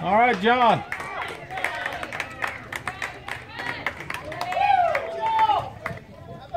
All right, John.